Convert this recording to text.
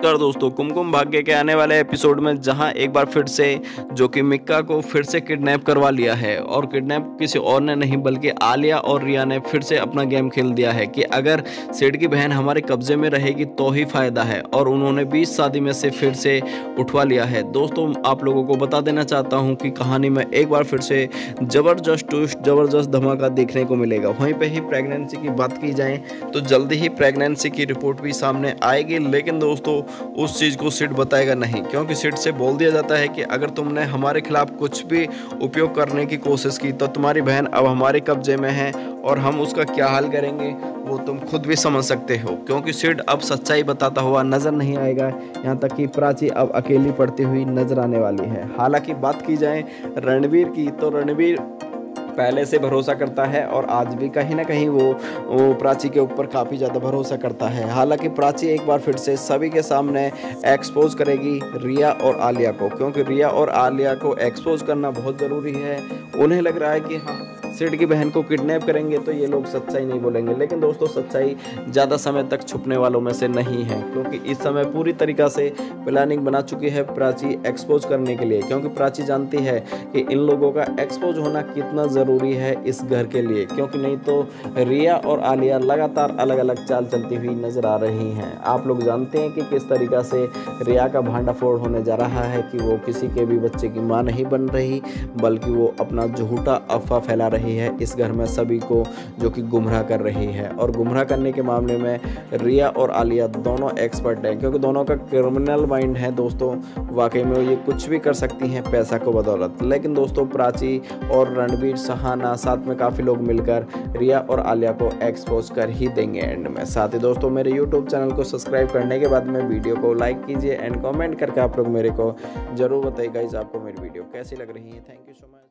नमस्कार दोस्तों, कुमकुम भाग्य के आने वाले एपिसोड में जहाँ एक बार फिर से जो कि मिक्का को फिर से किडनैप करवा लिया है और किडनैप किसी और ने नहीं, बल्कि आलिया और रिया ने फिर से अपना गेम खेल दिया है कि अगर सेठ की बहन हमारे कब्जे में रहेगी तो ही फ़ायदा है और उन्होंने बीस शादी में से फिर से उठवा लिया है। दोस्तों, आप लोगों को बता देना चाहता हूँ कि कहानी में एक बार फिर से ज़बरदस्त टूस्ट ज़बरदस्त धमाका देखने को मिलेगा। वहीं पर ही प्रेगनेंसी की बात की जाए तो जल्दी ही प्रेगनेंसी की रिपोर्ट भी सामने आएगी। लेकिन दोस्तों उस चीज़ को सिट बताएगा नहीं, क्योंकि सिट से बोल दिया जाता है कि अगर तुमने हमारे खिलाफ कुछ भी उपयोग करने की कोशिश की तो तुम्हारी बहन अब हमारे कब्जे में है और हम उसका क्या हाल करेंगे, वो तुम खुद भी समझ सकते हो। क्योंकि सिड अब सच्चाई बताता हुआ नज़र नहीं आएगा, यहाँ तक कि प्राची अब अकेली पड़ती हुई नज़र आने वाली है। हालाँकि बात की जाए रणवीर की तो रणवीर पहले से भरोसा करता है और आज भी कहीं ना कहीं वो वो प्राची के ऊपर काफ़ी ज़्यादा भरोसा करता है। हालाँकि प्राची एक बार फिर से सभी के सामने एक्सपोज करेगी रिया और आलिया को, क्योंकि रिया और आलिया को एक्सपोज करना बहुत ज़रूरी है। उन्हें लग रहा है कि हाँ सिड की बहन को किडनैप करेंगे तो ये लोग सच्चाई नहीं बोलेंगे। लेकिन दोस्तों, सच्चाई ज़्यादा समय तक छुपने वालों में से नहीं है, क्योंकि इस समय पूरी तरीका से प्लानिंग बना चुकी है प्राची एक्सपोज करने के लिए। क्योंकि प्राची जानती है कि इन लोगों का एक्सपोज होना कितना ज़रूरी है इस घर के लिए, क्योंकि नहीं तो रिया और आलिया लगातार अलग अलग चाल चलती हुई नज़र आ रही हैं। आप लोग जानते हैं कि किस तरीका से रिया का भांडाफोड़ होने जा रहा है कि वो किसी के भी बच्चे की माँ नहीं बन रही, बल्कि वो अपना झूठा अफवाह फैला रही रही है इस घर में सभी को जो कि गुमराह कर रही है। और गुमराह करने के मामले में रिया और आलिया दोनों एक्सपर्ट हैं, क्योंकि दोनों का क्रिमिनल माइंड है दोस्तों। वाकई में ये कुछ भी कर सकती हैं पैसा को बदौलत। लेकिन दोस्तों, प्राची और रणवीर सहाना साथ में काफ़ी लोग मिलकर रिया और आलिया को एक्सपोज कर ही देंगे एंड में। साथ ही दोस्तों, मेरे यूट्यूब चैनल को सब्सक्राइब करने के बाद में वीडियो को लाइक कीजिए एंड कॉमेंट करके आप लोग मेरे को ज़रूर बताइएगा इस आपको मेरी वीडियो कैसी लग रही है? Thank you so much